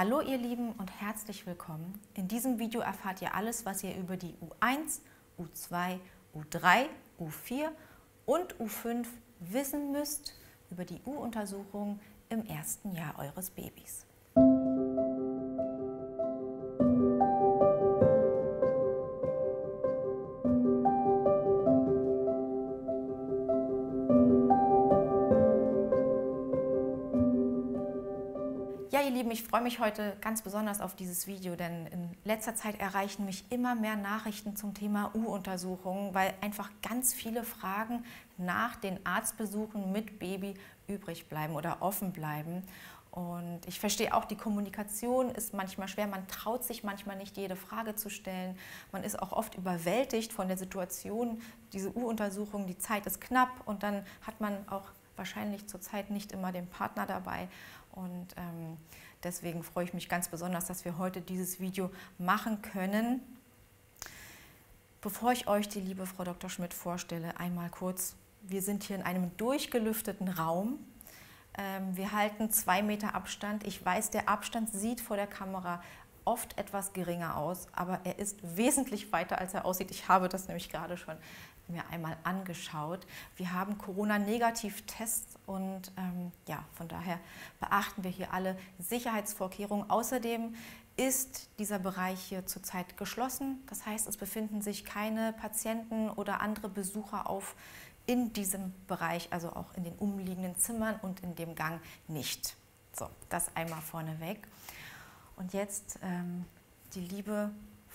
Hallo ihr Lieben und herzlich willkommen. In diesem Video erfahrt ihr alles, was ihr über die U1, U2, U3, U4 und U5 wissen müsst über die U-Untersuchung im ersten Jahr eures Babys. Ich freue mich heute ganz besonders auf dieses Video, denn in letzter Zeit erreichen mich immer mehr Nachrichten zum Thema U-Untersuchungen, weil einfach ganz viele Fragen nach den Arztbesuchen mit Baby übrig bleiben oder offen bleiben. Und ich verstehe auch, die Kommunikation ist manchmal schwer. Man traut sich manchmal nicht, jede Frage zu stellen. Man ist auch oft überwältigt von der Situation. Diese U-Untersuchung, die Zeit ist knapp und dann hat man auch wahrscheinlich zurzeit nicht immer den Partner dabei. Und ähm, deswegen freue ich mich ganz besonders, dass wir heute dieses Video machen können. Bevor ich euch die liebe Frau Dr. Schmidt vorstelle, einmal kurz, wir sind hier in einem durchgelüfteten Raum. Ähm, wir halten zwei Meter Abstand. Ich weiß, der Abstand sieht vor der Kamera oft etwas geringer aus, aber er ist wesentlich weiter, als er aussieht. Ich habe das nämlich gerade schon mir einmal angeschaut. Wir haben Corona-Negativ-Tests und ähm, ja, von daher beachten wir hier alle Sicherheitsvorkehrungen. Außerdem ist dieser Bereich hier zurzeit geschlossen. Das heißt, es befinden sich keine Patienten oder andere Besucher auf in diesem Bereich, also auch in den umliegenden Zimmern und in dem Gang nicht. So, das einmal vorneweg. Und jetzt ähm, die liebe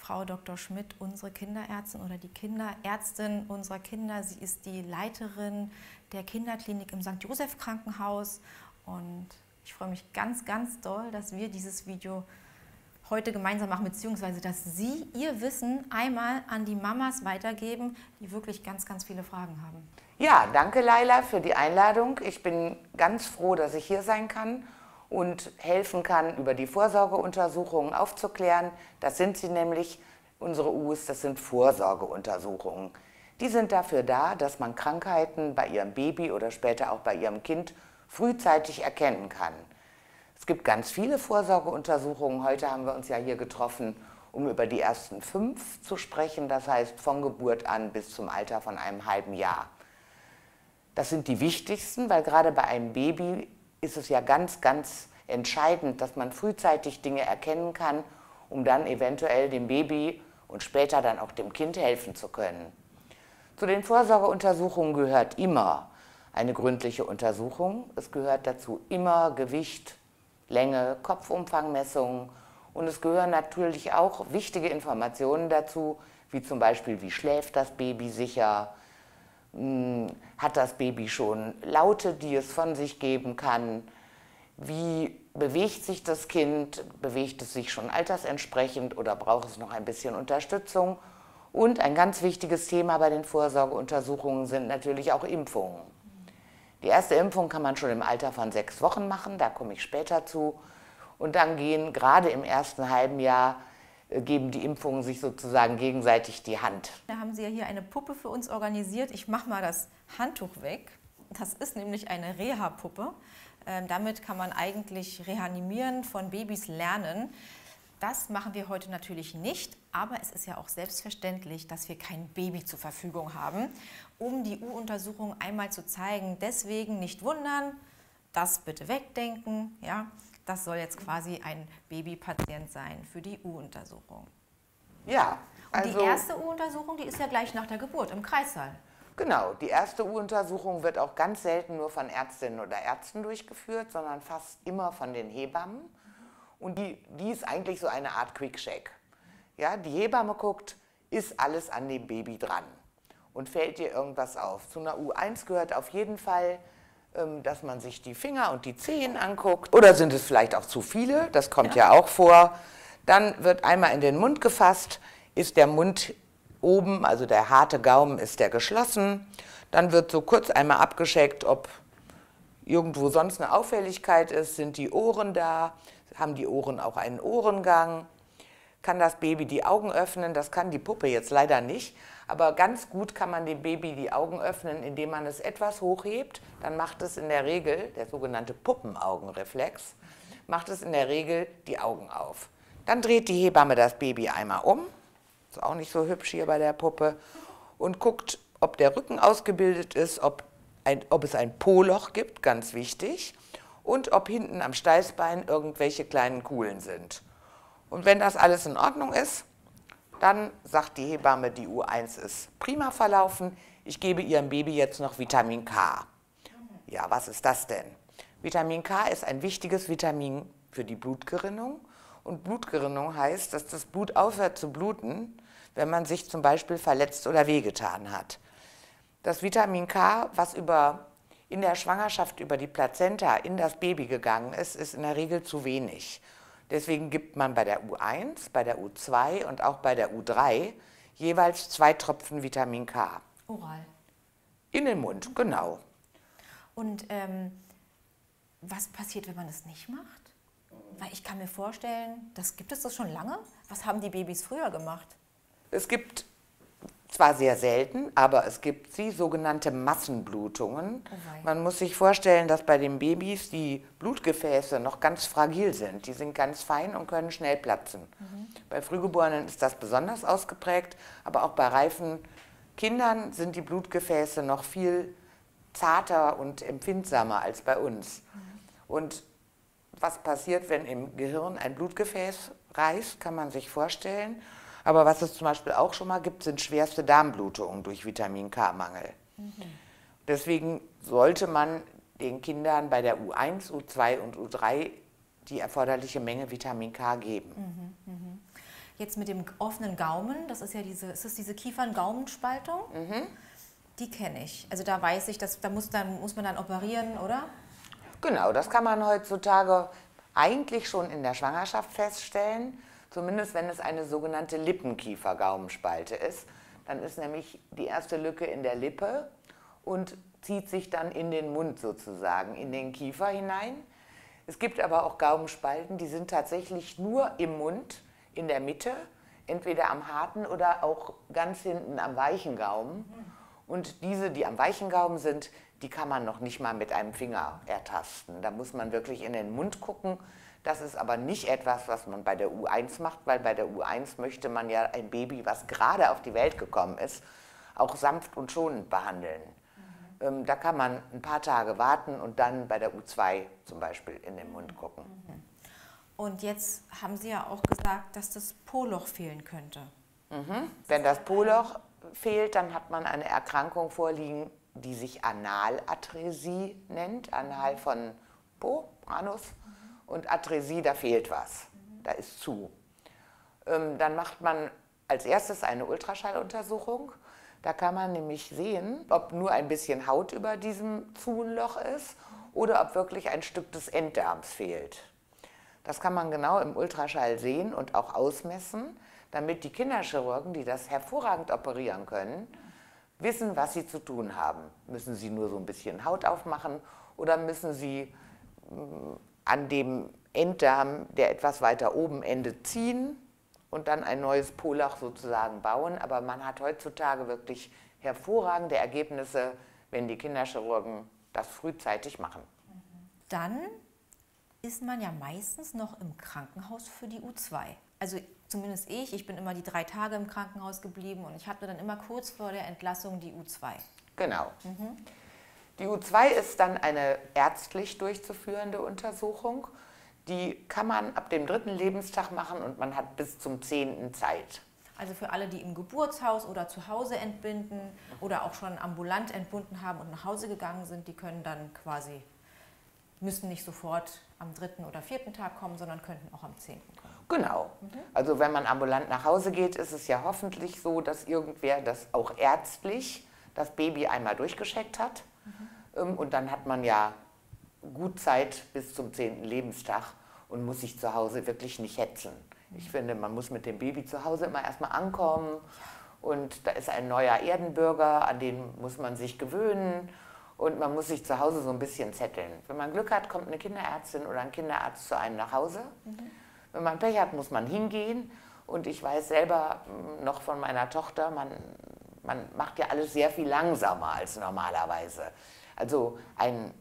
Frau Dr. Schmidt, unsere Kinderärztin oder die Kinderärztin unserer Kinder. Sie ist die Leiterin der Kinderklinik im St. Josef Krankenhaus und ich freue mich ganz, ganz doll, dass wir dieses Video heute gemeinsam machen, beziehungsweise dass Sie Ihr Wissen einmal an die Mamas weitergeben, die wirklich ganz, ganz viele Fragen haben. Ja, danke Laila für die Einladung. Ich bin ganz froh, dass ich hier sein kann und helfen kann, über die Vorsorgeuntersuchungen aufzuklären. Das sind sie nämlich, unsere U's, das sind Vorsorgeuntersuchungen. Die sind dafür da, dass man Krankheiten bei ihrem Baby oder später auch bei ihrem Kind frühzeitig erkennen kann. Es gibt ganz viele Vorsorgeuntersuchungen. Heute haben wir uns ja hier getroffen, um über die ersten fünf zu sprechen, das heißt von Geburt an bis zum Alter von einem halben Jahr. Das sind die wichtigsten, weil gerade bei einem Baby ist es ja ganz, ganz entscheidend, dass man frühzeitig Dinge erkennen kann, um dann eventuell dem Baby und später dann auch dem Kind helfen zu können. Zu den Vorsorgeuntersuchungen gehört immer eine gründliche Untersuchung. Es gehört dazu immer Gewicht, Länge, Kopfumfangmessungen und es gehören natürlich auch wichtige Informationen dazu, wie zum Beispiel, wie schläft das Baby sicher, hat das Baby schon Laute, die es von sich geben kann? Wie bewegt sich das Kind? Bewegt es sich schon altersentsprechend oder braucht es noch ein bisschen Unterstützung? Und ein ganz wichtiges Thema bei den Vorsorgeuntersuchungen sind natürlich auch Impfungen. Die erste Impfung kann man schon im Alter von sechs Wochen machen, da komme ich später zu. Und dann gehen gerade im ersten halben Jahr geben die Impfungen sich sozusagen gegenseitig die Hand. Da haben Sie ja hier eine Puppe für uns organisiert. Ich mache mal das Handtuch weg. Das ist nämlich eine Reha-Puppe. Ähm, damit kann man eigentlich reanimieren, von Babys lernen. Das machen wir heute natürlich nicht, aber es ist ja auch selbstverständlich, dass wir kein Baby zur Verfügung haben, um die U-Untersuchung einmal zu zeigen. Deswegen nicht wundern, das bitte wegdenken. Ja? Das soll jetzt quasi ein Babypatient sein für die U-Untersuchung. Ja. Also Und die also erste U-Untersuchung, die ist ja gleich nach der Geburt im Kreissaal. Genau, die erste U-Untersuchung wird auch ganz selten nur von Ärztinnen oder Ärzten durchgeführt, sondern fast immer von den Hebammen. Und die, die ist eigentlich so eine Art Quick-Check. Ja, die Hebamme guckt, ist alles an dem Baby dran und fällt ihr irgendwas auf. Zu einer U1 gehört auf jeden Fall dass man sich die Finger und die Zehen anguckt. Oder sind es vielleicht auch zu viele? Das kommt ja, ja auch vor. Dann wird einmal in den Mund gefasst. Ist der Mund oben, also der harte Gaumen, ist der geschlossen? Dann wird so kurz einmal abgescheckt, ob irgendwo sonst eine Auffälligkeit ist. Sind die Ohren da? Haben die Ohren auch einen Ohrengang? Kann das Baby die Augen öffnen? Das kann die Puppe jetzt leider nicht. Aber ganz gut kann man dem Baby die Augen öffnen, indem man es etwas hochhebt. Dann macht es in der Regel der sogenannte Puppenaugenreflex. macht es in der Regel die Augen auf. Dann dreht die Hebamme das Baby einmal um, ist auch nicht so hübsch hier bei der Puppe, und guckt, ob der Rücken ausgebildet ist, ob, ein, ob es ein Po-Loch gibt, ganz wichtig, und ob hinten am Steißbein irgendwelche kleinen Kuhlen sind. Und wenn das alles in Ordnung ist, dann sagt die Hebamme, die U1 ist prima verlaufen, ich gebe ihrem Baby jetzt noch Vitamin K. Ja, was ist das denn? Vitamin K ist ein wichtiges Vitamin für die Blutgerinnung. Und Blutgerinnung heißt, dass das Blut aufhört zu bluten, wenn man sich zum Beispiel verletzt oder wehgetan hat. Das Vitamin K, was über, in der Schwangerschaft über die Plazenta in das Baby gegangen ist, ist in der Regel zu wenig. Deswegen gibt man bei der U1, bei der U2 und auch bei der U3 jeweils zwei Tropfen Vitamin K. Oral. In den Mund, genau. Und ähm, was passiert, wenn man es nicht macht? Weil ich kann mir vorstellen, das gibt es das schon lange. Was haben die Babys früher gemacht? Es gibt zwar sehr selten, aber es gibt sie, sogenannte Massenblutungen. Oh. Man muss sich vorstellen, dass bei den Babys die Blutgefäße noch ganz fragil sind. Die sind ganz fein und können schnell platzen. Bei Frühgeborenen ist das besonders ausgeprägt, aber auch bei reifen Kindern sind die Blutgefäße noch viel zarter und empfindsamer als bei uns. Und was passiert, wenn im Gehirn ein Blutgefäß reißt, kann man sich vorstellen. Aber was es zum Beispiel auch schon mal gibt, sind schwerste Darmblutungen durch Vitamin K-Mangel. Deswegen sollte man den Kindern bei der U1, U2 und U3 die erforderliche Menge Vitamin K geben. Jetzt mit dem offenen Gaumen, das ist ja diese, ist das diese Kiefern-Gaumenspaltung? Die kenne ich. Also da weiß ich, dass, da muss, dann, muss man dann operieren, oder? Genau, das kann man heutzutage eigentlich schon in der Schwangerschaft feststellen, zumindest wenn es eine sogenannte Lippenkiefer-Gaumenspalte ist. Dann ist nämlich die erste Lücke in der Lippe und zieht sich dann in den Mund sozusagen, in den Kiefer hinein. Es gibt aber auch Gaumenspalten, die sind tatsächlich nur im Mund, in der Mitte, entweder am harten oder auch ganz hinten am weichen Gaumen. Und diese, die am weichen Gaumen sind, die kann man noch nicht mal mit einem Finger ertasten. Da muss man wirklich in den Mund gucken. Das ist aber nicht etwas, was man bei der U1 macht, weil bei der U1 möchte man ja ein Baby, was gerade auf die Welt gekommen ist, auch sanft und schonend behandeln. Ähm, da kann man ein paar Tage warten und dann bei der U2 zum Beispiel in den Mund gucken. Und jetzt haben Sie ja auch gesagt, dass das Po-Loch fehlen könnte. Wenn das Po-Loch fehlt, dann hat man eine Erkrankung vorliegen, die sich Analatresie nennt. Anal von Po, Anus. Und Atresie, da fehlt was. Da ist zu. Ähm, dann macht man als erstes eine Ultraschalluntersuchung. Da kann man nämlich sehen, ob nur ein bisschen Haut über diesem Zuloch ist oder ob wirklich ein Stück des Enddarms fehlt. Das kann man genau im Ultraschall sehen und auch ausmessen, damit die Kinderchirurgen, die das hervorragend operieren können, wissen, was sie zu tun haben. Müssen sie nur so ein bisschen Haut aufmachen oder müssen sie mh, an dem Enddarm, der etwas weiter oben endet, ziehen und dann ein neues Polach sozusagen bauen. Aber man hat heutzutage wirklich hervorragende Ergebnisse, wenn die Kinderchirurgen das frühzeitig machen. Dann ist man ja meistens noch im Krankenhaus für die U2. Also zumindest ich, ich bin immer die drei Tage im Krankenhaus geblieben und ich hatte dann immer kurz vor der Entlassung die U2. Genau. Die U2 ist dann eine ärztlich durchzuführende Untersuchung. Die kann man ab dem dritten Lebenstag machen und man hat bis zum zehnten Zeit. Also für alle, die im Geburtshaus oder zu Hause entbinden oder auch schon ambulant entbunden haben und nach Hause gegangen sind, die können dann quasi, müssen nicht sofort am dritten oder vierten Tag kommen, sondern könnten auch am zehnten kommen. Genau. Also wenn man ambulant nach Hause geht, ist es ja hoffentlich so, dass irgendwer das auch ärztlich das Baby einmal durchgescheckt hat. Ähm, Und dann hat man ja gut Zeit bis zum 10. Lebenstag und muss sich zu Hause wirklich nicht hetzen. Ich finde, man muss mit dem Baby zu Hause immer erstmal ankommen und da ist ein neuer Erdenbürger, an den muss man sich gewöhnen und man muss sich zu Hause so ein bisschen zetteln. Wenn man Glück hat, kommt eine Kinderärztin oder ein Kinderarzt zu einem nach Hause. Wenn man Pech hat, muss man hingehen. Und ich weiß selber noch von meiner Tochter, man, man macht ja alles sehr viel langsamer als normalerweise. Also ein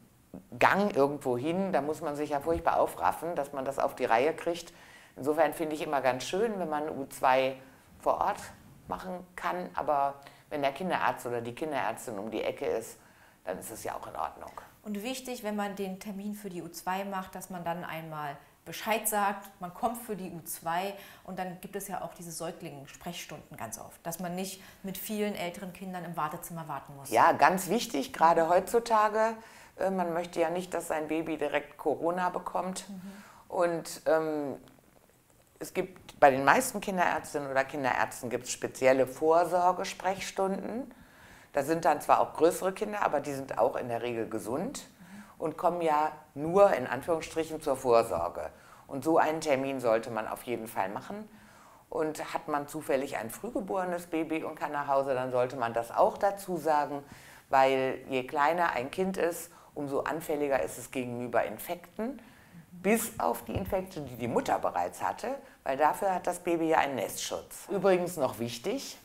Gang irgendwo hin, da muss man sich ja furchtbar aufraffen, dass man das auf die Reihe kriegt. Insofern finde ich immer ganz schön, wenn man U2 vor Ort machen kann, aber wenn der Kinderarzt oder die Kinderärztin um die Ecke ist, dann ist es ja auch in Ordnung. Und wichtig, wenn man den Termin für die U2 macht, dass man dann einmal Bescheid sagt, man kommt für die U2 und dann gibt es ja auch diese Säuglingen-Sprechstunden ganz oft, dass man nicht mit vielen älteren Kindern im Wartezimmer warten muss. Ja, ganz wichtig, gerade heutzutage. Äh, man möchte ja nicht, dass sein Baby direkt Corona bekommt. Mhm. Und ähm, es gibt bei den meisten Kinderärztinnen oder Kinderärzten gibt es spezielle Vorsorgesprechstunden. Da sind dann zwar auch größere Kinder, aber die sind auch in der Regel gesund und kommen ja nur in Anführungsstrichen zur Vorsorge. Und so einen Termin sollte man auf jeden Fall machen. Und hat man zufällig ein frühgeborenes Baby und kann nach Hause, dann sollte man das auch dazu sagen, weil je kleiner ein Kind ist, umso anfälliger ist es gegenüber Infekten, bis auf die Infekte, die die Mutter bereits hatte, weil dafür hat das Baby ja einen Nestschutz. Übrigens noch wichtig,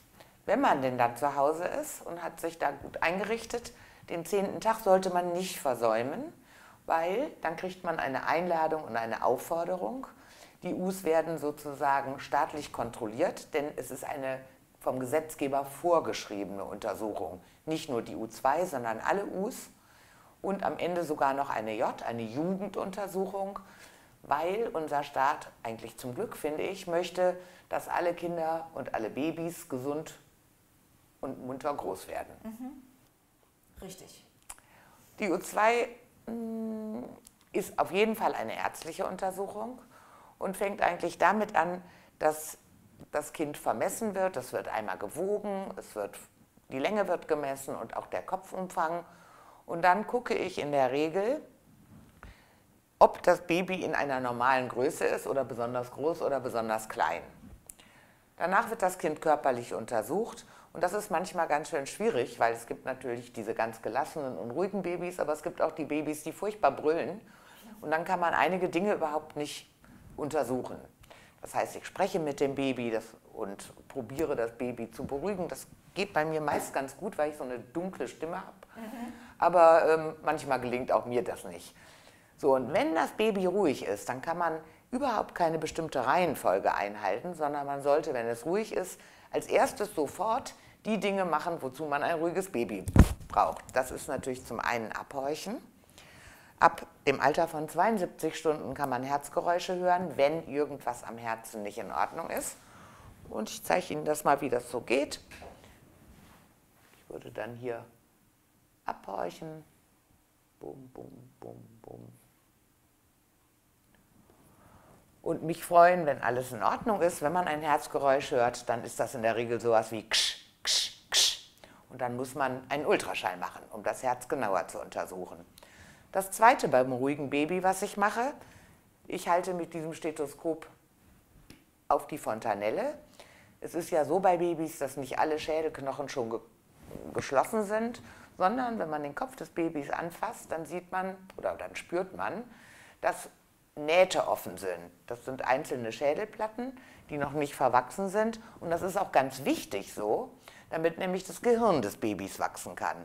wenn man denn dann zu Hause ist und hat sich da gut eingerichtet, den zehnten Tag sollte man nicht versäumen, weil dann kriegt man eine Einladung und eine Aufforderung. Die U's werden sozusagen staatlich kontrolliert, denn es ist eine vom Gesetzgeber vorgeschriebene Untersuchung. Nicht nur die U2, sondern alle U's und am Ende sogar noch eine J, eine Jugenduntersuchung, weil unser Staat eigentlich zum Glück, finde ich, möchte, dass alle Kinder und alle Babys gesund und munter groß werden. Mhm. Richtig. Die U2 mm, ist auf jeden Fall eine ärztliche Untersuchung und fängt eigentlich damit an, dass das Kind vermessen wird. Es wird einmal gewogen, es wird, die Länge wird gemessen und auch der Kopfumfang. Und dann gucke ich in der Regel, ob das Baby in einer normalen Größe ist oder besonders groß oder besonders klein. Danach wird das Kind körperlich untersucht und das ist manchmal ganz schön schwierig, weil es gibt natürlich diese ganz gelassenen und ruhigen Babys, aber es gibt auch die Babys, die furchtbar brüllen. Und dann kann man einige Dinge überhaupt nicht untersuchen. Das heißt, ich spreche mit dem Baby das, und probiere das Baby zu beruhigen. Das geht bei mir meist ganz gut, weil ich so eine dunkle Stimme habe. Mhm. Aber ähm, manchmal gelingt auch mir das nicht. So, und wenn das Baby ruhig ist, dann kann man überhaupt keine bestimmte Reihenfolge einhalten, sondern man sollte, wenn es ruhig ist, als erstes sofort die Dinge machen, wozu man ein ruhiges Baby braucht. Das ist natürlich zum einen Abhorchen. Ab dem Alter von 72 Stunden kann man Herzgeräusche hören, wenn irgendwas am Herzen nicht in Ordnung ist. Und ich zeige Ihnen das mal, wie das so geht. Ich würde dann hier abhorchen. Bum, bum, bum, bum und mich freuen, wenn alles in Ordnung ist. Wenn man ein Herzgeräusch hört, dann ist das in der Regel sowas wie ksch, ksch, ksch. Und dann muss man einen Ultraschall machen, um das Herz genauer zu untersuchen. Das zweite beim ruhigen Baby, was ich mache, ich halte mit diesem Stethoskop auf die Fontanelle. Es ist ja so bei Babys, dass nicht alle Schädelknochen schon ge geschlossen sind, sondern wenn man den Kopf des Babys anfasst, dann sieht man oder dann spürt man, dass Nähte offen sind. Das sind einzelne Schädelplatten, die noch nicht verwachsen sind. Und das ist auch ganz wichtig so, damit nämlich das Gehirn des Babys wachsen kann.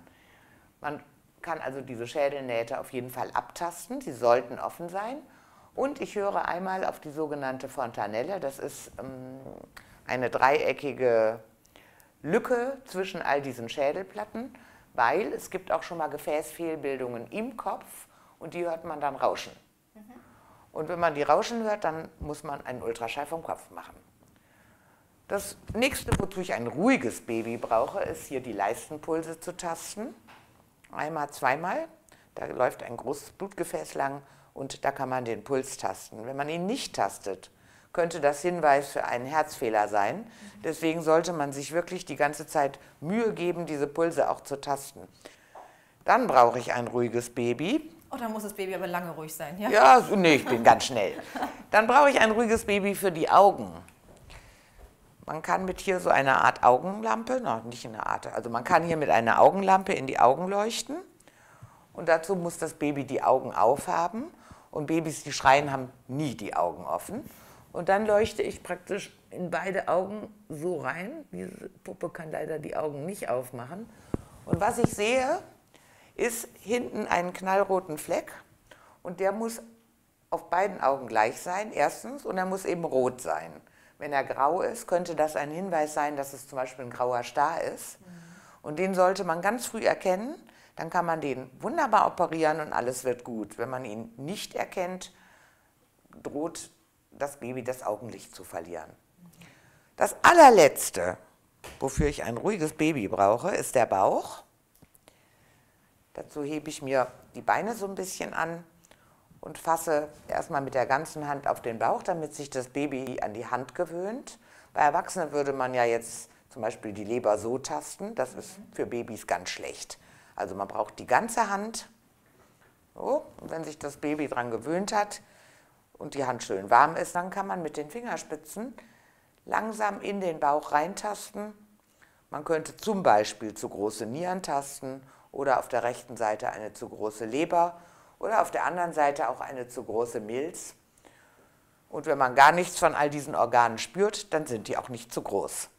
Man kann also diese Schädelnähte auf jeden Fall abtasten, sie sollten offen sein. Und ich höre einmal auf die sogenannte Fontanelle, das ist ähm, eine dreieckige Lücke zwischen all diesen Schädelplatten, weil es gibt auch schon mal Gefäßfehlbildungen im Kopf und die hört man dann rauschen. Und wenn man die Rauschen hört, dann muss man einen Ultraschall vom Kopf machen. Das nächste, wozu ich ein ruhiges Baby brauche, ist hier die Leistenpulse zu tasten. Einmal, zweimal. Da läuft ein großes Blutgefäß lang und da kann man den Puls tasten. Wenn man ihn nicht tastet, könnte das Hinweis für einen Herzfehler sein. Deswegen sollte man sich wirklich die ganze Zeit Mühe geben, diese Pulse auch zu tasten. Dann brauche ich ein ruhiges Baby. Oh, dann muss das Baby aber lange ruhig sein, ja? Ja, nee, ich bin ganz schnell. Dann brauche ich ein ruhiges Baby für die Augen. Man kann mit hier so einer Art Augenlampe, noch nicht in der Art, also man kann hier mit einer Augenlampe in die Augen leuchten. Und dazu muss das Baby die Augen aufhaben. Und Babys, die schreien, haben nie die Augen offen. Und dann leuchte ich praktisch in beide Augen so rein. Diese Puppe kann leider die Augen nicht aufmachen. Und was ich sehe, ist hinten einen knallroten Fleck und der muss auf beiden Augen gleich sein, erstens, und er muss eben rot sein. Wenn er grau ist, könnte das ein Hinweis sein, dass es zum Beispiel ein grauer Star ist. Und den sollte man ganz früh erkennen, dann kann man den wunderbar operieren und alles wird gut. Wenn man ihn nicht erkennt, droht das Baby das Augenlicht zu verlieren. Das allerletzte, wofür ich ein ruhiges Baby brauche, ist der Bauch. Dazu hebe ich mir die Beine so ein bisschen an und fasse erstmal mit der ganzen Hand auf den Bauch, damit sich das Baby an die Hand gewöhnt. Bei Erwachsenen würde man ja jetzt zum Beispiel die Leber so tasten. Das ist für Babys ganz schlecht. Also man braucht die ganze Hand. So, und wenn sich das Baby daran gewöhnt hat und die Hand schön warm ist, dann kann man mit den Fingerspitzen langsam in den Bauch reintasten. Man könnte zum Beispiel zu große Nieren tasten oder auf der rechten Seite eine zu große Leber oder auf der anderen Seite auch eine zu große Milz. Und wenn man gar nichts von all diesen Organen spürt, dann sind die auch nicht zu groß.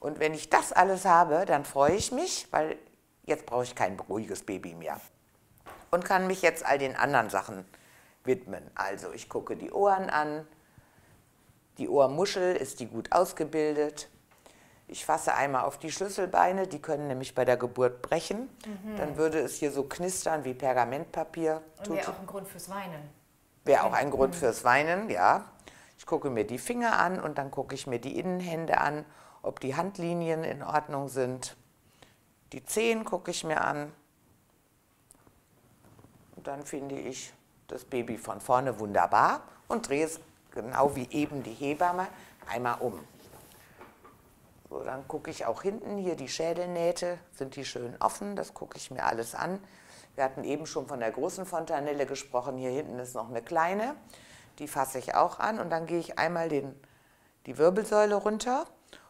Und wenn ich das alles habe, dann freue ich mich, weil jetzt brauche ich kein ruhiges Baby mehr. Und kann mich jetzt all den anderen Sachen widmen. Also ich gucke die Ohren an, die Ohrmuschel, ist die gut ausgebildet? Ich fasse einmal auf die Schlüsselbeine, die können nämlich bei der Geburt brechen. Mhm. Dann würde es hier so knistern wie Pergamentpapier. Und wäre auch ein Grund fürs Weinen. Wäre auch ein Grund mhm. fürs Weinen, ja. Ich gucke mir die Finger an und dann gucke ich mir die Innenhände an, ob die Handlinien in Ordnung sind. Die Zehen gucke ich mir an. Und dann finde ich das Baby von vorne wunderbar und drehe es genau wie eben die Hebamme einmal um. Dann gucke ich auch hinten hier die Schädelnähte, sind die schön offen, das gucke ich mir alles an. Wir hatten eben schon von der großen Fontanelle gesprochen, hier hinten ist noch eine kleine, die fasse ich auch an. Und dann gehe ich einmal den, die Wirbelsäule runter,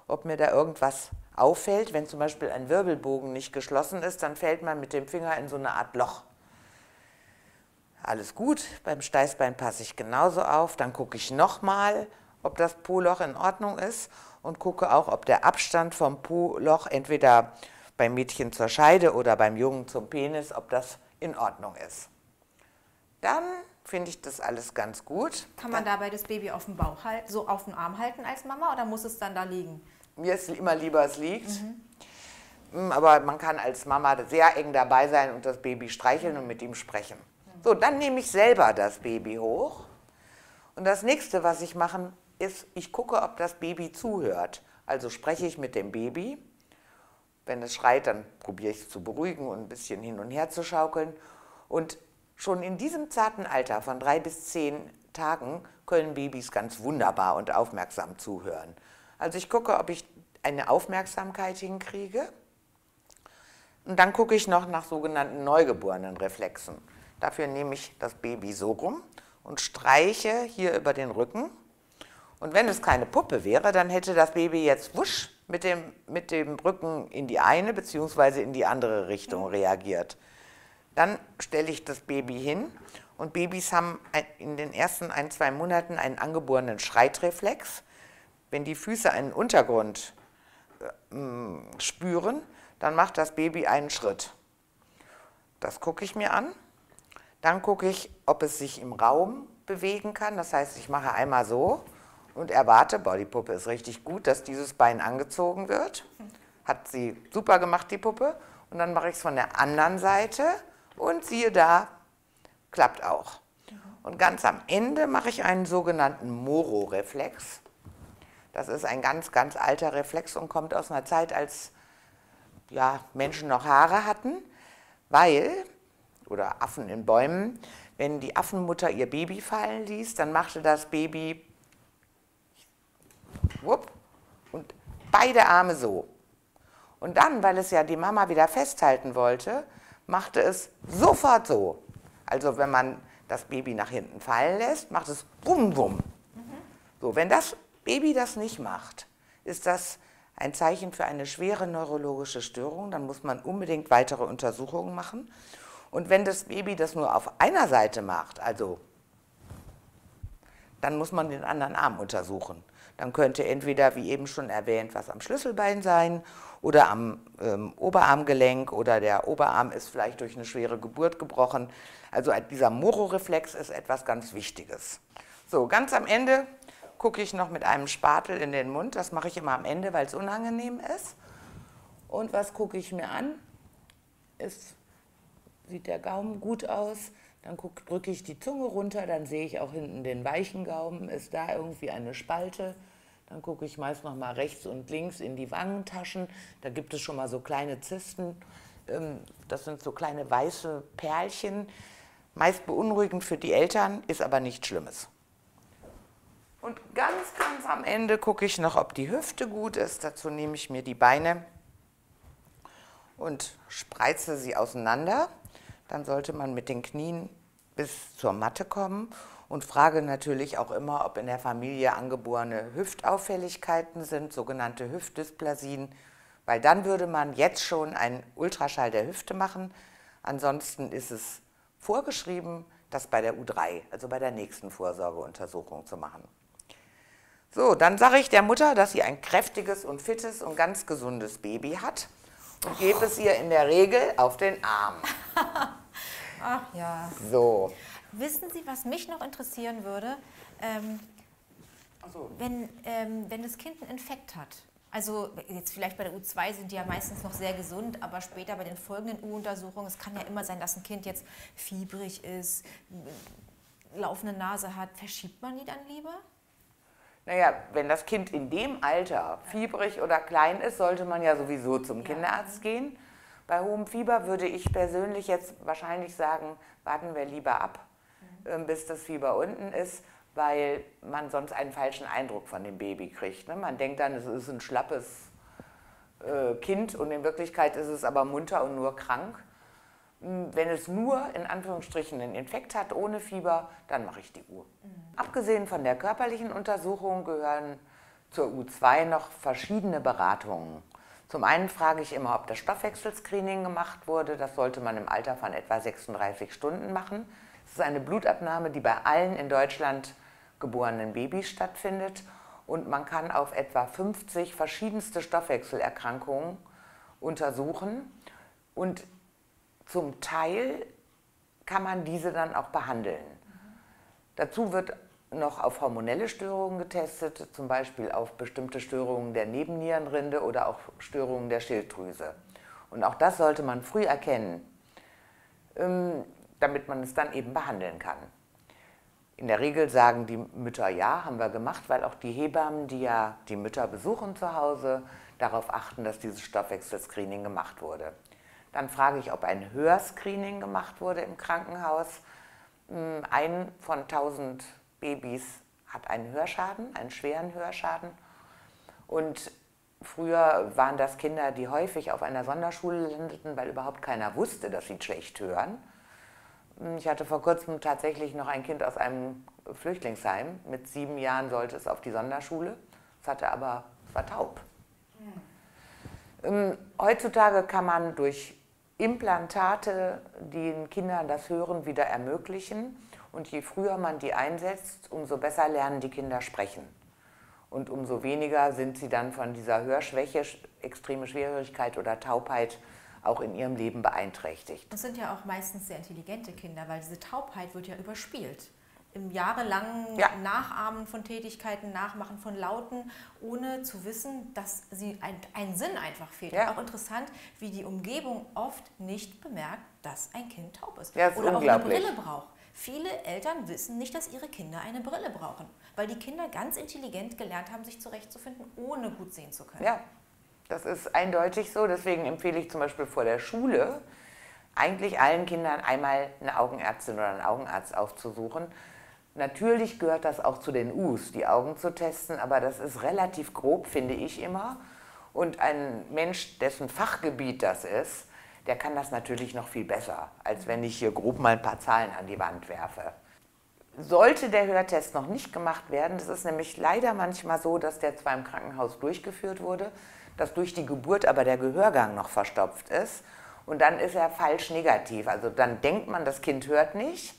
ob mir da irgendwas auffällt. Wenn zum Beispiel ein Wirbelbogen nicht geschlossen ist, dann fällt man mit dem Finger in so eine Art Loch. Alles gut, beim Steißbein passe ich genauso auf, dann gucke ich nochmal, ob das Po-Loch in Ordnung ist und gucke auch, ob der Abstand vom Po-Loch entweder beim Mädchen zur Scheide oder beim Jungen zum Penis, ob das in Ordnung ist. Dann finde ich das alles ganz gut. Kann man dabei das Baby auf dem Bauch halten, so auf dem Arm halten als Mama oder muss es dann da liegen? Mir ist immer lieber, es liegt. Mhm. Aber man kann als Mama sehr eng dabei sein und das Baby streicheln und mit ihm sprechen. So, dann nehme ich selber das Baby hoch. Und das nächste, was ich machen ist, ich gucke, ob das Baby zuhört. Also spreche ich mit dem Baby. Wenn es schreit, dann probiere ich es zu beruhigen und ein bisschen hin und her zu schaukeln. Und schon in diesem zarten Alter von drei bis zehn Tagen können Babys ganz wunderbar und aufmerksam zuhören. Also ich gucke, ob ich eine Aufmerksamkeit hinkriege. Und dann gucke ich noch nach sogenannten neugeborenen Reflexen. Dafür nehme ich das Baby so rum und streiche hier über den Rücken und wenn es keine Puppe wäre, dann hätte das Baby jetzt wusch mit dem, mit dem Rücken in die eine bzw. in die andere Richtung reagiert. Dann stelle ich das Baby hin und Babys haben in den ersten ein, zwei Monaten einen angeborenen Schreitreflex. Wenn die Füße einen Untergrund äh, spüren, dann macht das Baby einen Schritt. Das gucke ich mir an. Dann gucke ich, ob es sich im Raum bewegen kann. Das heißt, ich mache einmal so und erwarte, boah, die Puppe ist richtig gut, dass dieses Bein angezogen wird. Hat sie super gemacht, die Puppe. Und dann mache ich es von der anderen Seite und siehe da, klappt auch. Und ganz am Ende mache ich einen sogenannten Moro-Reflex. Das ist ein ganz, ganz alter Reflex und kommt aus einer Zeit, als ja, Menschen noch Haare hatten, weil, oder Affen in Bäumen, wenn die Affenmutter ihr Baby fallen ließ, dann machte das Baby wupp, und beide Arme so. Und dann, weil es ja die Mama wieder festhalten wollte, machte es sofort so. Also wenn man das Baby nach hinten fallen lässt, macht es bum bum. Mhm. So, wenn das Baby das nicht macht, ist das ein Zeichen für eine schwere neurologische Störung. Dann muss man unbedingt weitere Untersuchungen machen. Und wenn das Baby das nur auf einer Seite macht, also dann muss man den anderen Arm untersuchen. Dann könnte entweder, wie eben schon erwähnt, was am Schlüsselbein sein oder am ähm, Oberarmgelenk oder der Oberarm ist vielleicht durch eine schwere Geburt gebrochen. Also dieser Mororeflex ist etwas ganz Wichtiges. So, ganz am Ende gucke ich noch mit einem Spatel in den Mund. Das mache ich immer am Ende, weil es unangenehm ist. Und was gucke ich mir an? Ist, sieht der Gaumen gut aus? Dann drücke ich die Zunge runter, dann sehe ich auch hinten den weichen Gaumen. Ist da irgendwie eine Spalte? Dann gucke ich meist noch mal rechts und links in die Wangentaschen. Da gibt es schon mal so kleine Zysten. Ähm, das sind so kleine weiße Perlchen. Meist beunruhigend für die Eltern, ist aber nichts Schlimmes. Und ganz, ganz am Ende gucke ich noch, ob die Hüfte gut ist. Dazu nehme ich mir die Beine und spreize sie auseinander. Dann sollte man mit den Knien bis zur Matte kommen und frage natürlich auch immer, ob in der Familie angeborene Hüftauffälligkeiten sind, sogenannte Hüftdysplasien, weil dann würde man jetzt schon einen Ultraschall der Hüfte machen. Ansonsten ist es vorgeschrieben, das bei der U3, also bei der nächsten Vorsorgeuntersuchung zu machen. So, dann sage ich der Mutter, dass sie ein kräftiges und fittes und ganz gesundes Baby hat und gebe es ihr in der Regel auf den Arm. Ach ja. So. Wissen Sie, was mich noch interessieren würde? Ähm, so. wenn, ähm, wenn das Kind einen Infekt hat. Also jetzt vielleicht bei der U2 sind die ja meistens noch sehr gesund, aber später bei den folgenden U-Untersuchungen, es kann ja immer sein, dass ein Kind jetzt fiebrig ist, laufende Nase hat. Verschiebt man die dann lieber? Naja, wenn das Kind in dem Alter fiebrig oder klein ist, sollte man ja sowieso zum Kinderarzt gehen. Bei hohem Fieber würde ich persönlich jetzt wahrscheinlich sagen, warten wir lieber ab, mhm. bis das Fieber unten ist, weil man sonst einen falschen Eindruck von dem Baby kriegt. Ne? Man denkt dann, es ist ein schlappes äh, Kind und in Wirklichkeit ist es aber munter und nur krank. Wenn es nur in Anführungsstrichen einen Infekt hat, ohne Fieber, dann mache ich die Uhr. Mhm. Abgesehen von der körperlichen Untersuchung gehören zur U2 noch verschiedene Beratungen. Zum einen frage ich immer, ob das Stoffwechselscreening gemacht wurde. Das sollte man im Alter von etwa 36 Stunden machen. Es ist eine Blutabnahme, die bei allen in Deutschland geborenen Babys stattfindet. Und man kann auf etwa 50 verschiedenste Stoffwechselerkrankungen untersuchen. Und zum Teil kann man diese dann auch behandeln. Dazu wird noch auf hormonelle Störungen getestet, zum Beispiel auf bestimmte Störungen der Nebennierenrinde oder auch Störungen der Schilddrüse. Und auch das sollte man früh erkennen, ähm, damit man es dann eben behandeln kann. In der Regel sagen die Mütter ja, haben wir gemacht, weil auch die Hebammen, die ja die Mütter besuchen zu Hause, darauf achten, dass dieses Stoffwechselscreening gemacht wurde. Dann frage ich, ob ein Hörscreening gemacht wurde im Krankenhaus. Hm, ein von 1000 Babys hat einen Hörschaden, einen schweren Hörschaden. Und früher waren das Kinder, die häufig auf einer Sonderschule landeten, weil überhaupt keiner wusste, dass sie schlecht hören. Ich hatte vor kurzem tatsächlich noch ein Kind aus einem Flüchtlingsheim. Mit sieben Jahren sollte es auf die Sonderschule. Es hatte aber, es war taub. Mhm. Heutzutage kann man durch Implantate den Kindern das Hören wieder ermöglichen. Und je früher man die einsetzt, umso besser lernen die Kinder sprechen. Und umso weniger sind sie dann von dieser Hörschwäche, extreme Schwerhörigkeit oder Taubheit auch in ihrem Leben beeinträchtigt. Das sind ja auch meistens sehr intelligente Kinder, weil diese Taubheit wird ja überspielt. Im jahrelangen ja. Nachahmen von Tätigkeiten, Nachmachen von Lauten, ohne zu wissen, dass sie ein, ein Sinn einfach fehlt. Ja. Auch interessant, wie die Umgebung oft nicht bemerkt, dass ein Kind taub ist. Ja, ist Oder auch eine Brille braucht. Viele Eltern wissen nicht, dass ihre Kinder eine Brille brauchen, weil die Kinder ganz intelligent gelernt haben, sich zurechtzufinden, ohne gut sehen zu können. Ja, das ist eindeutig so. Deswegen empfehle ich zum Beispiel vor der Schule, eigentlich allen Kindern einmal eine Augenärztin oder einen Augenarzt aufzusuchen. Natürlich gehört das auch zu den U's, die Augen zu testen, aber das ist relativ grob, finde ich immer. Und ein Mensch, dessen Fachgebiet das ist, der kann das natürlich noch viel besser, als wenn ich hier grob mal ein paar Zahlen an die Wand werfe. Sollte der Hörtest noch nicht gemacht werden, das ist nämlich leider manchmal so, dass der zwar im Krankenhaus durchgeführt wurde, dass durch die Geburt aber der Gehörgang noch verstopft ist und dann ist er falsch negativ. Also dann denkt man, das Kind hört nicht,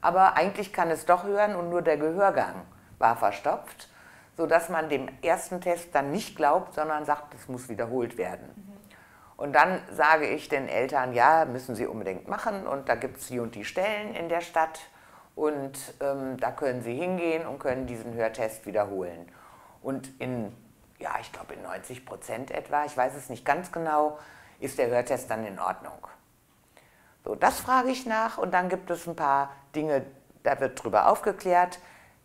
aber eigentlich kann es doch hören und nur der Gehörgang war verstopft, sodass man dem ersten Test dann nicht glaubt, sondern sagt, es muss wiederholt werden. Mhm. Und dann sage ich den Eltern, ja, müssen sie unbedingt machen und da gibt es die und die Stellen in der Stadt und ähm, da können sie hingehen und können diesen Hörtest wiederholen. Und in, ja, ich glaube in 90 Prozent etwa, ich weiß es nicht ganz genau, ist der Hörtest dann in Ordnung. So, das frage ich nach und dann gibt es ein paar Dinge, da wird drüber aufgeklärt.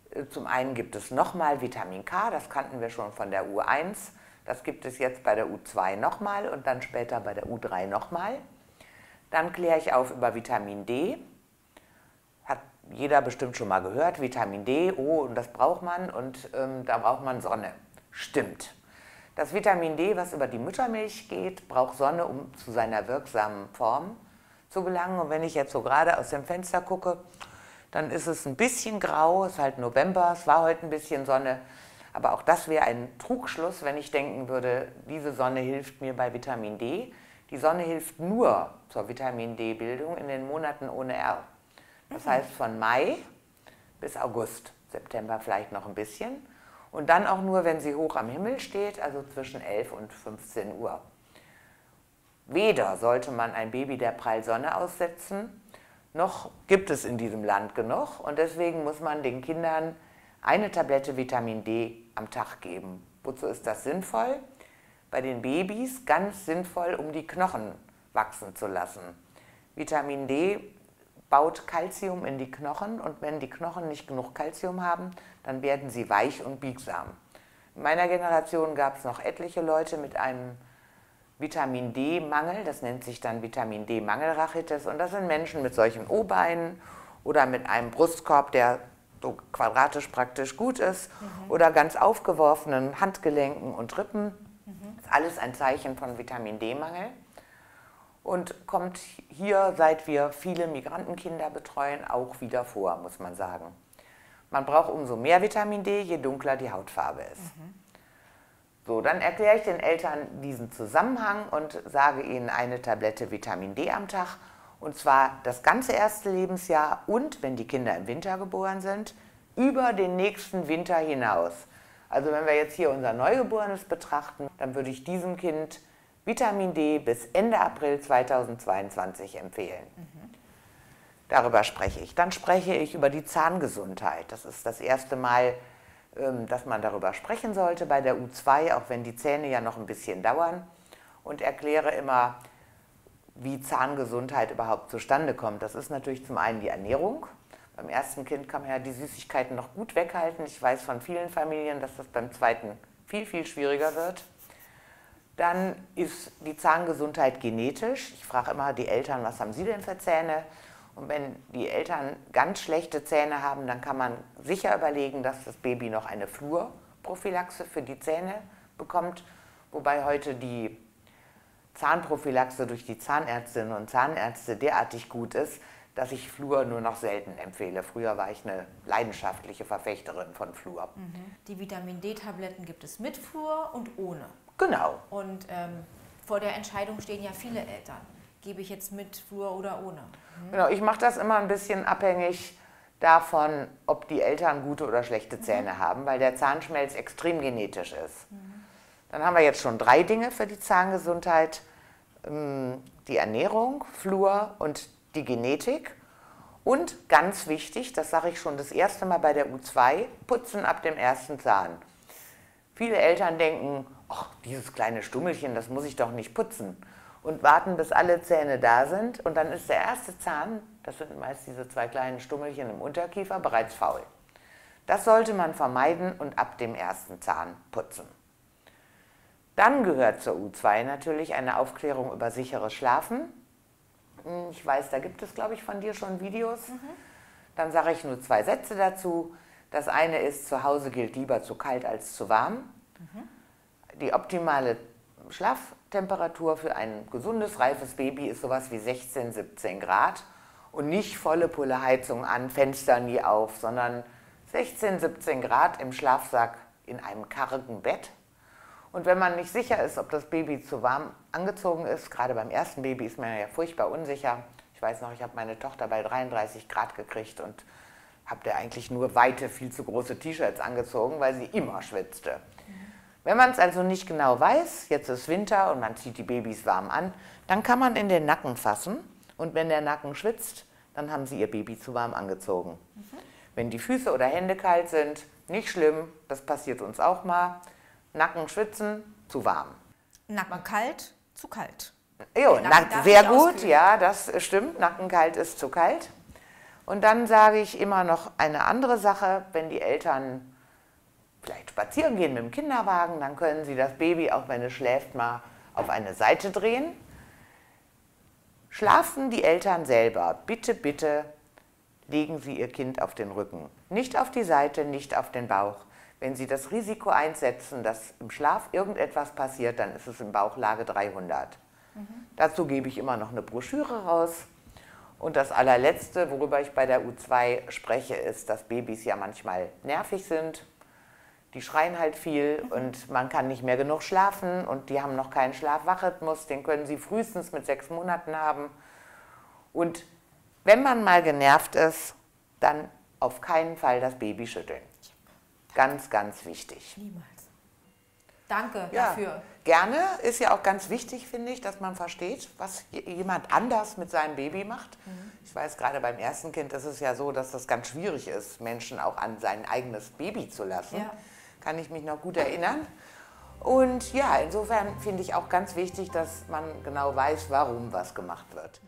Äh, zum einen gibt es nochmal Vitamin K, das kannten wir schon von der U1. Das gibt es jetzt bei der U2 nochmal und dann später bei der U3 nochmal. Dann kläre ich auf über Vitamin D. Hat jeder bestimmt schon mal gehört, Vitamin D, oh, und das braucht man und ähm, da braucht man Sonne. Stimmt. Das Vitamin D, was über die Muttermilch geht, braucht Sonne, um zu seiner wirksamen Form zu gelangen. Und wenn ich jetzt so gerade aus dem Fenster gucke, dann ist es ein bisschen grau, es ist halt November, es war heute ein bisschen Sonne. Aber auch das wäre ein Trugschluss, wenn ich denken würde, diese Sonne hilft mir bei Vitamin D. Die Sonne hilft nur zur Vitamin D-Bildung in den Monaten ohne R. Das mhm. heißt von Mai bis August, September vielleicht noch ein bisschen. Und dann auch nur, wenn sie hoch am Himmel steht, also zwischen 11 und 15 Uhr. Weder sollte man ein Baby der Prallsonne aussetzen, noch gibt es in diesem Land genug. Und deswegen muss man den Kindern eine Tablette Vitamin D am Tag geben. Wozu ist das sinnvoll? Bei den Babys ganz sinnvoll, um die Knochen wachsen zu lassen. Vitamin D baut Kalzium in die Knochen und wenn die Knochen nicht genug Kalzium haben, dann werden sie weich und biegsam. In meiner Generation gab es noch etliche Leute mit einem Vitamin D-Mangel, das nennt sich dann Vitamin D-Mangelrachitis und das sind Menschen mit solchen O-Beinen oder mit einem Brustkorb, der so quadratisch praktisch gut ist mhm. oder ganz aufgeworfenen Handgelenken und Rippen. Mhm. Das ist alles ein Zeichen von Vitamin D-Mangel und kommt hier, seit wir viele Migrantenkinder betreuen, auch wieder vor, muss man sagen. Man braucht umso mehr Vitamin D, je dunkler die Hautfarbe ist. Mhm. So, dann erkläre ich den Eltern diesen Zusammenhang und sage ihnen eine Tablette Vitamin D am Tag und zwar das ganze erste Lebensjahr und, wenn die Kinder im Winter geboren sind, über den nächsten Winter hinaus. Also wenn wir jetzt hier unser Neugeborenes betrachten, dann würde ich diesem Kind Vitamin D bis Ende April 2022 empfehlen. Mhm. Darüber spreche ich. Dann spreche ich über die Zahngesundheit. Das ist das erste Mal, dass man darüber sprechen sollte bei der U2, auch wenn die Zähne ja noch ein bisschen dauern. Und erkläre immer, wie Zahngesundheit überhaupt zustande kommt. Das ist natürlich zum einen die Ernährung. Beim ersten Kind kann man ja die Süßigkeiten noch gut weghalten. Ich weiß von vielen Familien, dass das beim zweiten viel, viel schwieriger wird. Dann ist die Zahngesundheit genetisch. Ich frage immer die Eltern, was haben sie denn für Zähne? Und wenn die Eltern ganz schlechte Zähne haben, dann kann man sicher überlegen, dass das Baby noch eine Fluorprophylaxe für die Zähne bekommt. Wobei heute die Zahnprophylaxe durch die Zahnärztinnen und Zahnärzte derartig gut ist, dass ich Fluor nur noch selten empfehle. Früher war ich eine leidenschaftliche Verfechterin von Fluor. Mhm. Die Vitamin D-Tabletten gibt es mit Fluor und ohne. Genau. Und ähm, vor der Entscheidung stehen ja viele Eltern. Gebe ich jetzt mit Fluor oder ohne? Mhm. Genau, ich mache das immer ein bisschen abhängig davon, ob die Eltern gute oder schlechte Zähne mhm. haben, weil der Zahnschmelz extrem genetisch ist. Mhm. Dann haben wir jetzt schon drei Dinge für die Zahngesundheit. Ähm, die Ernährung, Flur und die Genetik. Und ganz wichtig, das sage ich schon das erste Mal bei der U2, putzen ab dem ersten Zahn. Viele Eltern denken, ach, dieses kleine Stummelchen, das muss ich doch nicht putzen. Und warten, bis alle Zähne da sind. Und dann ist der erste Zahn, das sind meist diese zwei kleinen Stummelchen im Unterkiefer, bereits faul. Das sollte man vermeiden und ab dem ersten Zahn putzen. Dann gehört zur U2 natürlich eine Aufklärung über sicheres Schlafen. Hm, ich weiß, da gibt es, glaube ich, von dir schon Videos. Mhm. Dann sage ich nur zwei Sätze dazu. Das eine ist, zu Hause gilt lieber zu kalt als zu warm. Mhm. Die optimale Schlaftemperatur für ein gesundes, reifes Baby ist sowas wie 16, 17 Grad. Und nicht volle Pulle Heizung an, Fenster nie auf, sondern 16, 17 Grad im Schlafsack in einem kargen Bett und wenn man nicht sicher ist, ob das Baby zu warm angezogen ist, gerade beim ersten Baby ist man ja furchtbar unsicher. Ich weiß noch, ich habe meine Tochter bei 33 Grad gekriegt und habe der eigentlich nur weite, viel zu große T-Shirts angezogen, weil sie immer schwitzte. Wenn man es also nicht genau weiß, jetzt ist Winter und man zieht die Babys warm an, dann kann man in den Nacken fassen und wenn der Nacken schwitzt, dann haben sie ihr Baby zu warm angezogen. Mhm. Wenn die Füße oder Hände kalt sind, nicht schlimm, das passiert uns auch mal. Nacken schwitzen, zu warm. Nacken kalt, zu kalt. Jo, Nacken sehr gut, ja, das stimmt. Nacken kalt ist zu kalt. Und dann sage ich immer noch eine andere Sache, wenn die Eltern vielleicht spazieren gehen mit dem Kinderwagen, dann können sie das Baby, auch wenn es schläft, mal auf eine Seite drehen. Schlafen die Eltern selber, bitte, bitte legen Sie Ihr Kind auf den Rücken. Nicht auf die Seite, nicht auf den Bauch. Wenn Sie das Risiko einsetzen, dass im Schlaf irgendetwas passiert, dann ist es in Bauchlage 300. Mhm. Dazu gebe ich immer noch eine Broschüre raus. Und das allerletzte, worüber ich bei der U2 spreche, ist, dass Babys ja manchmal nervig sind. Die schreien halt viel mhm. und man kann nicht mehr genug schlafen und die haben noch keinen Schlaf-Wach-Rhythmus, den können sie frühestens mit sechs Monaten haben. Und wenn man mal genervt ist, dann auf keinen Fall das Baby schütteln. Ganz, ganz wichtig. Niemals. Danke ja, dafür. Gerne ist ja auch ganz wichtig, finde ich, dass man versteht, was jemand anders mit seinem Baby macht. Mhm. Ich weiß, gerade beim ersten Kind ist es ja so, dass das ganz schwierig ist, Menschen auch an sein eigenes Baby zu lassen. Ja. Kann ich mich noch gut erinnern. Und ja, insofern finde ich auch ganz wichtig, dass man genau weiß, warum was gemacht wird.